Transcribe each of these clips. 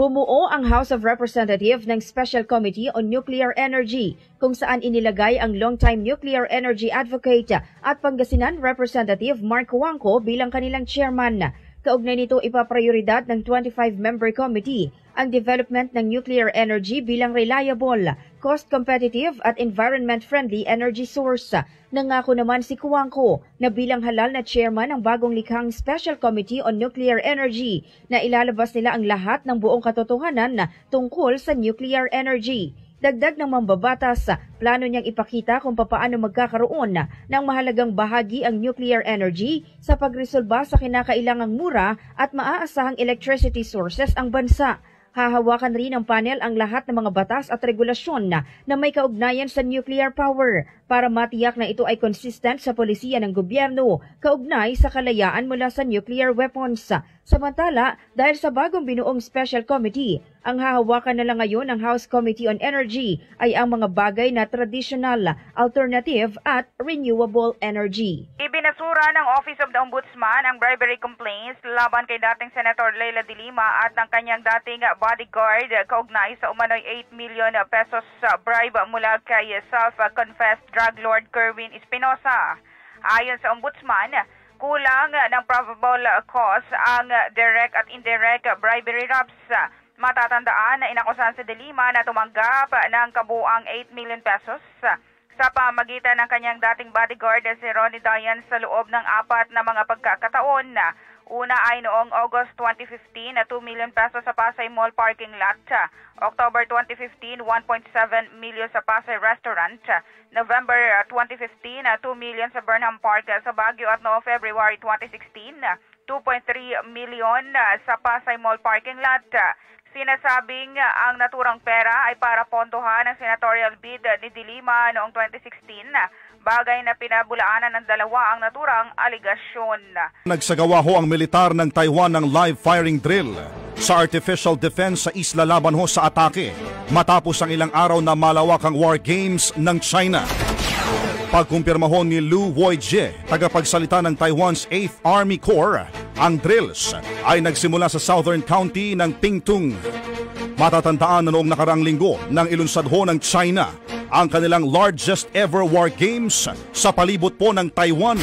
Bumuo ang House of Representatives ng Special Committee on Nuclear Energy kung saan inilagay ang longtime nuclear energy advocate at Pangasinan Representative Mark Wangko bilang kanilang chairman. Kaugnay nito ipaprioridad ng 25-member committee ang development ng nuclear energy bilang reliable, cost-competitive at environment-friendly energy source. Nangako naman si Kuwangko na bilang halal na chairman ng bagong likhang Special Committee on Nuclear Energy na ilalabas nila ang lahat ng buong katotohanan tungkol sa nuclear energy. Dagdag ng mambabatas, plano niyang ipakita kung papaano magkakaroon ng mahalagang bahagi ang nuclear energy sa pagresolba sa kinakailangang mura at maaasahang electricity sources ang bansa. Hahawakan rin ng panel ang lahat ng mga batas at regulasyon na, may kaugnayan sa nuclear power para matiyak na ito ay consistent sa polisiya ng gobyerno kaugnay sa kalayaan mula sa nuclear weapons. Samantala, dahil sa bagong binuong special committee, ang hahawakan na lang ngayon ng House Committee on Energy ay ang mga bagay na traditional, alternative at renewable energy. Ibinasura ng Office of the Ombudsman ang bribery complaints laban kay dating Senator Leila de Lima at ng kanyang dating bodyguard kaugnay sa umano'y 8 million pesos bribe mula kay self-confessed drug lord Kerwin Espinosa. Ayon sa Ombudsman, kulang ng probable cause ang direct at indirect bribery raps Matatandaan na inakusahan si De Lima na tumanggap ng kabuang 8 million pesos sa pamagitan ng kanyang dating bodyguard si Ronnie Dayan sa loob ng apat na mga pagkakataon. Una ay noong August 2015 na 2 million pesos sa Pasay Mall parking lot. October 2015, 1.7 million sa Pasay Restaurant. November 2015, 2 million sa Burnham Park sa Baguio at noong February 2016, 2.3 million sa Pasay Mall parking lot. Sinasabing ang naturang pera ay para pondohan ang senatorial bid ni Dilima noong 2016, bagay na pinabulaanan ng dalawa ang naturang aligasyon. Nagsagawa ho ang militar ng Taiwan ng live firing drill sa artificial defense sa isla laban ho sa atake matapos ang ilang araw na malawakang war games ng China. Pagkumpirma ho ni Lu Woijie, tagapagsalita ng Taiwan's 8th Army Corps, ang drills ay nagsimula sa southern county ng Pingtung. Matatandaan na noong nakarang linggo nang ilunsad ho ng China ang kanilang largest ever war games sa palibot po ng Taiwan.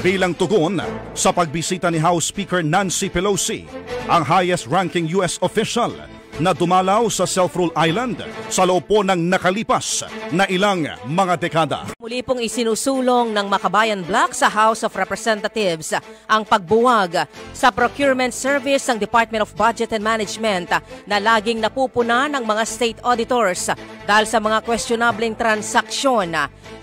Bilang tugon sa pagbisita ni House Speaker Nancy Pelosi, ang highest ranking US official na dumalaw sa Self-Rule Island sa loob po ng nakalipas na ilang mga dekada. Muli pong isinusulong ng Makabayan Black sa House of Representatives ang pagbuwag sa procurement service ng Department of Budget and Management na laging napupuna ng mga state auditors dahil sa mga questionableng transaksyon.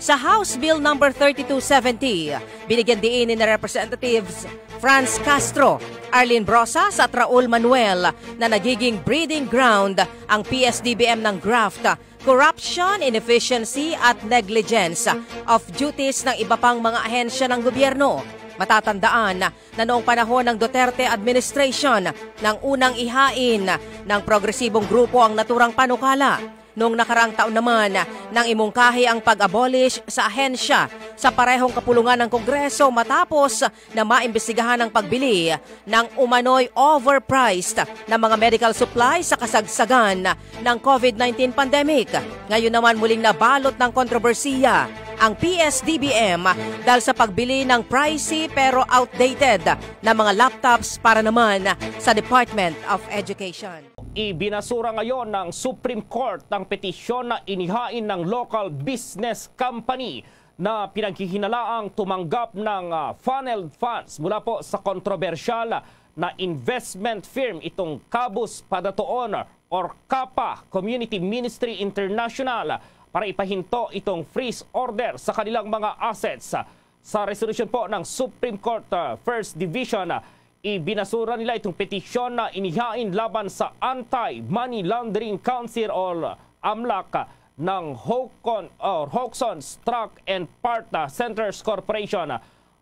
Sa House Bill No. 3270, binigyan diin ni Representatives Franz Castro Arlene Brosas at Raul Manuel na nagiging breeding ground ang PSDBM ng graft, corruption, inefficiency at negligence of duties ng iba pang mga ahensya ng gobyerno. Matatandaan na noong panahon ng Duterte administration nang unang ihain ng progresibong grupo ang naturang panukala Noong nakarang taon naman, nang imungkahi ang pag-abolish sa ahensya sa parehong kapulungan ng Kongreso matapos na maimbestigahan ang pagbili ng umano'y overpriced na mga medical supplies sa kasagsagan ng COVID-19 pandemic. Ngayon naman muling nabalot ng kontrobersiya ang PSDBM dahil sa pagbili ng pricey pero outdated na mga laptops para naman sa Department of Education. Ibinasura ngayon ng Supreme Court ang petisyon na inihain ng local business company na pinaghihinalaang tumanggap ng uh, funneled funds mula po sa kontrobersyal na investment firm itong Cabus Padatoon or KAPA Community Ministry International para ipahinto itong freeze order sa kanilang mga assets. Sa resolution po ng Supreme Court uh, First Division, Ibinasura nila itong petisyon na inihain laban sa Anti-Money Laundering Council or AMLAC ng Hokon, or Hoxon Truck and Part Centers Corporation.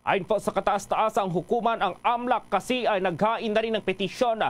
Ayon po sa kataas-taasang hukuman, ang AMLAC kasi ay naghain na rin ng petisyon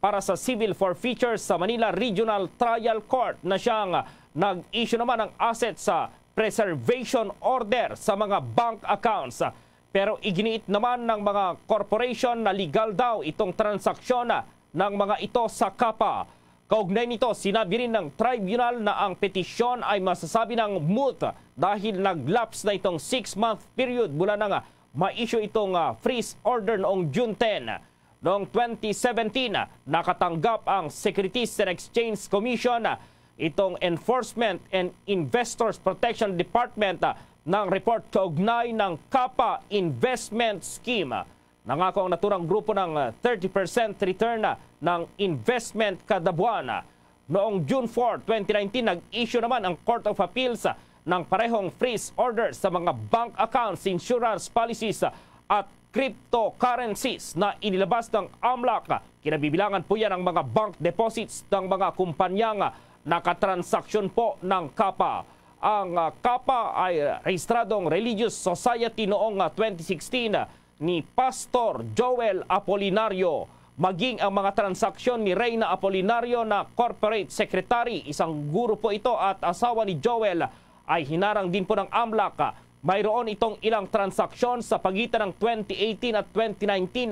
para sa civil forfeitures sa Manila Regional Trial Court na siyang nag-issue naman ng asset sa preservation order sa mga bank accounts pero iginiit naman ng mga corporation na legal daw itong transaksyon ng mga ito sa kapa. Kaugnay nito, sinabi rin ng tribunal na ang petisyon ay masasabi ng moot dahil nag-lapse na itong 6-month period mula nang ah, ma-issue itong ah, freeze order noong June 10. Noong 2017, ah, nakatanggap ang Securities and Exchange Commission itong Enforcement and Investors Protection Department ng report kaugnay ng Kapa Investment Scheme. Nangako ang naturang grupo ng ah, 30% return ng investment kada buwan. Noong June 4, 2019, nag-issue naman ang Court of Appeals ng parehong freeze order sa mga bank accounts, insurance policies at cryptocurrencies na inilabas ng AMLAC. Kinabibilangan po yan ang mga bank deposits ng mga kumpanyang nakatransaksyon po ng KAPA. Ang ah, KAPA ay rehistradong religious society noong ah, 2016 ah, ni Pastor Joel Apolinario maging ang mga transaksyon ni Reyna Apolinario na corporate secretary, isang guro po ito at asawa ni Joel ay hinarang din po ng AMLAC. Mayroon itong ilang transaksyon sa pagitan ng 2018 at 2019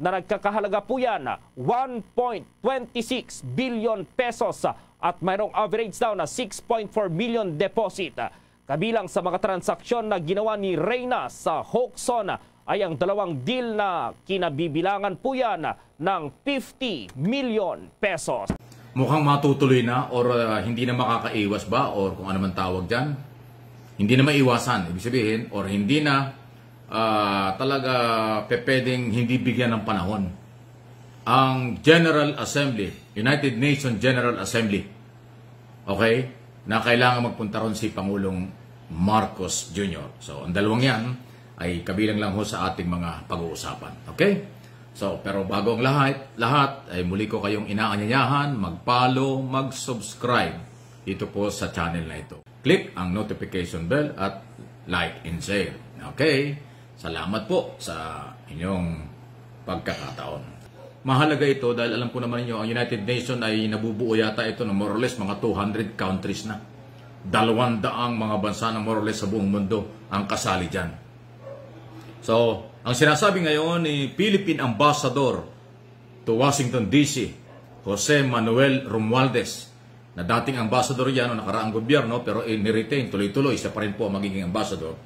na nagkakahalaga po yan 1.26 billion pesos at mayroong average daw na 6.4 million deposit. Kabilang sa mga transaksyon na ginawa ni Reyna sa Hoxon ay ang dalawang deal na kinabibilangan po yan ng 50 million pesos. mukhang matutuloy na or uh, hindi na makakaiwas ba or kung ano man tawag dyan. Hindi na maiwasan, ibig sabihin, or hindi na uh, talaga pepedeng hindi bigyan ng panahon. Ang General Assembly, United Nations General Assembly, okay, na kailangan magpunta ron si Pangulong Marcos Jr. So, ang dalawang yan ay kabilang lang ho sa ating mga pag-uusapan. Okay? So, pero bago ang lahat, lahat ay muli ko kayong inaanyayahan, mag-follow, mag-subscribe dito po sa channel na ito. Click ang notification bell at like and share. Okay? Salamat po sa inyong pagkakataon. Mahalaga ito dahil alam ko naman niyo ang United Nations ay nabubuo yata ito ng more or less mga 200 countries na. Dalawang daang mga bansa na more or less sa buong mundo ang kasali dyan. So, ang sinasabi ngayon ni Philippine Ambassador to Washington DC, Jose Manuel Romualdez, na dating ambassador yan o nakaraang gobyerno pero in-retain tuloy-tuloy, siya pa rin po magiging ambassador,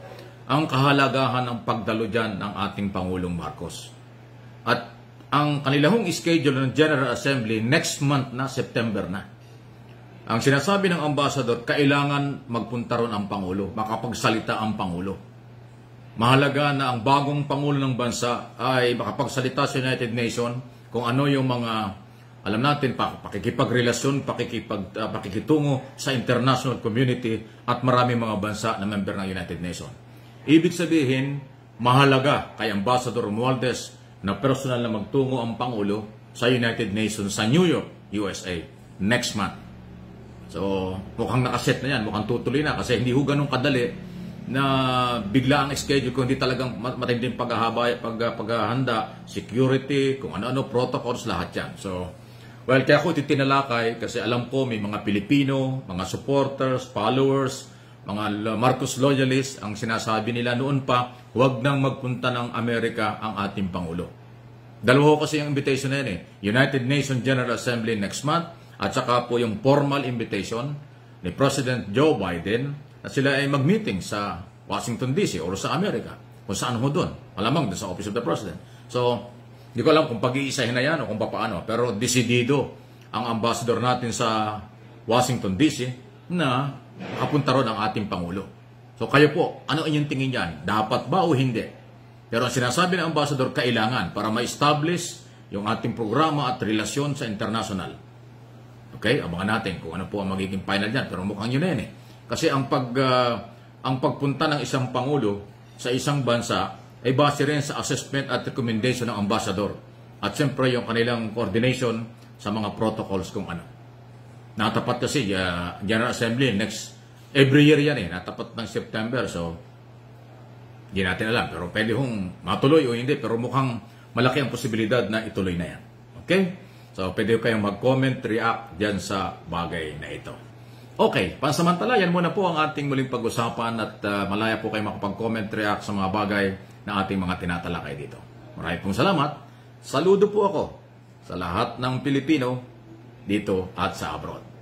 ang kahalagahan ng pagdalo dyan ng ating Pangulong Marcos. At ang kanilang schedule ng General Assembly next month na, September na. Ang sinasabi ng ambassador, kailangan magpunta ron ang Pangulo, makapagsalita ang Pangulo. Mahalaga na ang bagong Pangulo ng bansa ay makapagsalita sa United Nations kung ano yung mga, alam natin, pakikipagrelasyon, pakikipag, uh, pakikitungo sa international community at marami mga bansa na member ng United Nations. Ibig sabihin, mahalaga kay Ambassador Romualdez na personal na magtungo ang Pangulo sa United Nations sa New York, USA, next month. So, mukhang nakaset na yan, mukhang tutuloy na kasi hindi ho ganun kadali na bigla ang schedule kung hindi talagang matinding paghahaba, pag, paghahanda, security, kung ano-ano, protocols, lahat yan. So, well, kaya ako titinalakay kasi alam ko may mga Pilipino, mga supporters, followers, mga Marcos loyalists, ang sinasabi nila noon pa, huwag nang magpunta ng Amerika ang ating Pangulo. Dalawa kasi yung invitation na yan eh. United Nations General Assembly next month at saka po yung formal invitation ni President Joe Biden na sila ay mag-meeting sa Washington DC o sa Amerika. Kung saan ho doon. Malamang doon sa Office of the President. So, hindi ko alam kung pag-iisahin na yan o kung paano. Pero desidido ang ambassador natin sa Washington DC na makapunta ron ang ating Pangulo. So kayo po, ano inyong tingin yan? Dapat ba o hindi? Pero ang sinasabi ng ambassador, kailangan para ma-establish yung ating programa at relasyon sa international. Okay, abangan natin kung ano po ang magiging final niyan. Pero mukhang yun na yan eh. Kasi ang, pag, uh, ang pagpunta ng isang Pangulo sa isang bansa ay base rin sa assessment at recommendation ng ambassador. At siyempre yung kanilang coordination sa mga protocols kung ano. Natapat kasi uh, General Assembly next every year yan eh, natapat ng September. So, hindi natin alam. Pero pwede hong matuloy o hindi. Pero mukhang malaki ang posibilidad na ituloy na yan. Okay? So, pwede kayong mag-comment, react dyan sa bagay na ito. Okay, pansamantala, yan muna po ang ating muling pag-usapan at uh, malaya po kayo makapag-comment, react sa mga bagay na ating mga tinatalakay dito. Maraming pong salamat. Saludo po ako sa lahat ng Pilipino dito at sa abroad.